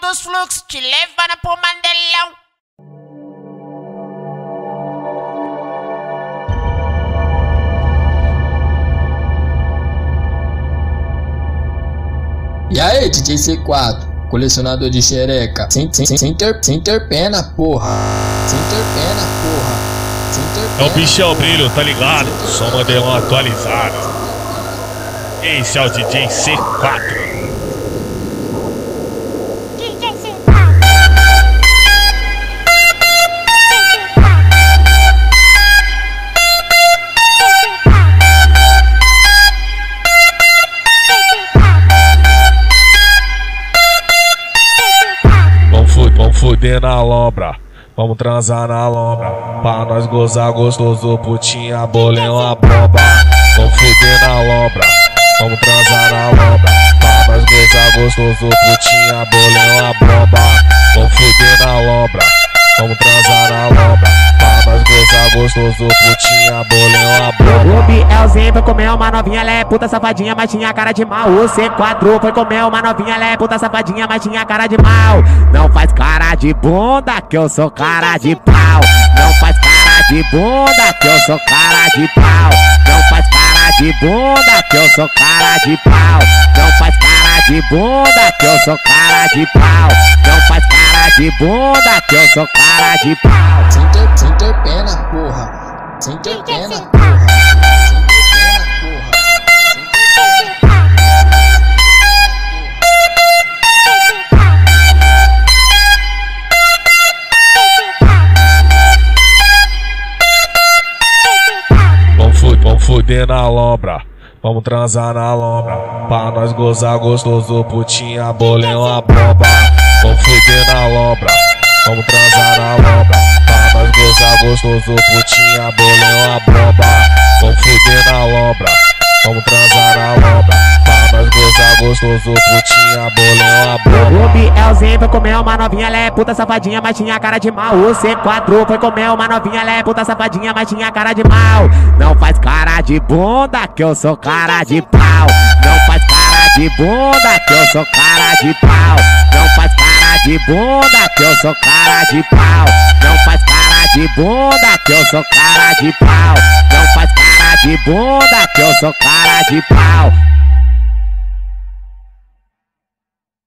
dos fluxos, te levando pro mandelão. E aí, DJ C4, colecionador de xereca, sem, sem, sem, ter, sem ter pena, porra. Sem ter pena, porra. Sem ter É o bichão brilho, tá ligado? Só pena, modelão porra. atualizado. Esse é o DJ C4. Fuder, na lombra. Vamos transar na lombra. Pra nós gozar gostoso, putinha, bolei uma bomba. Vamos fuder na lombra. Vamos transar na lombra. Pra nós gozar gostoso, putinha, bolei uma bomba. Vamos fuder na lombra. Vamos transar na lombra. Pra nós gozar gostoso, putinha, bolei uma bomba. O Bielzinho foi comer uma novinha, ela é puta safadinha, mas tinha cara de mal. O C4 foi comer uma novinha, ela é puta safadinha, mas tinha cara de mal. Não faz cara de bunda, que eu sou cara de pau. Não faz cara de bunda, que eu sou cara de pau. Não faz cara de bunda, que eu sou cara de pau. Não faz cara de bunda, que eu sou cara de pau. Não faz cara de bunda, que eu sou cara de pau. Sem ter, sem ter pena, porra. Sem ter pena, C4. porra. Sem ter pena, fuder, na lombra. Vamos transar na lombra. Pra nós gozar gostoso, putinha, bolei uma bomba. Vamos fuder na lombra. Vamos transar na lombra. Pra nós gozar gostoso, putinha, bolei uma bomba. Gostoso, putinha, bomba. O Bielzinho foi comer uma novinha, ela é puta safadinha, mas tinha cara de mal. O C4 foi comer uma novinha, ela é puta safadinha, mas tinha cara de mal. Não faz cara de bunda, que eu sou cara de pau. Não faz cara de bunda, que eu sou cara de pau. Não faz cara de bunda, que eu sou cara de pau. Não faz cara de bunda, que eu sou cara de pau. Não faz cara de bunda, que eu sou cara de pau.